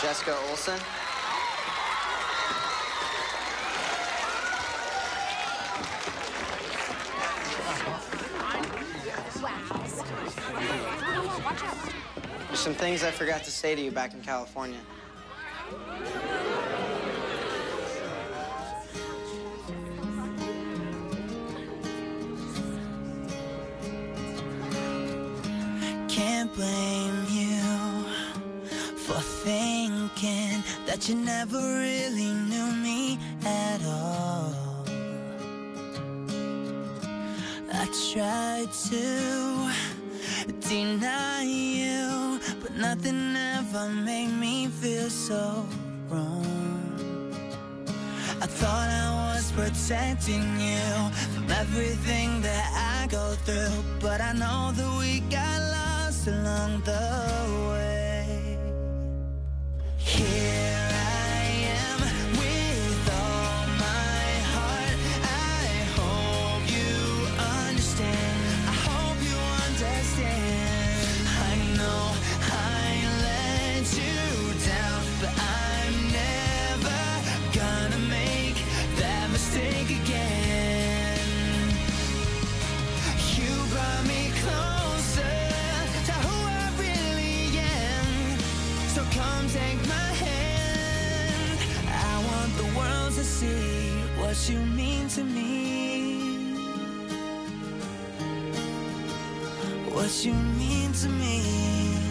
Jessica Olsen. There's some things I forgot to say to you back in California. Can't blame thinking that you never really knew me at all. I tried to deny you, but nothing ever made me feel so wrong. I thought I was protecting you from everything that I go through, but I know that we got lost along the way. What you mean to me. What you mean to me.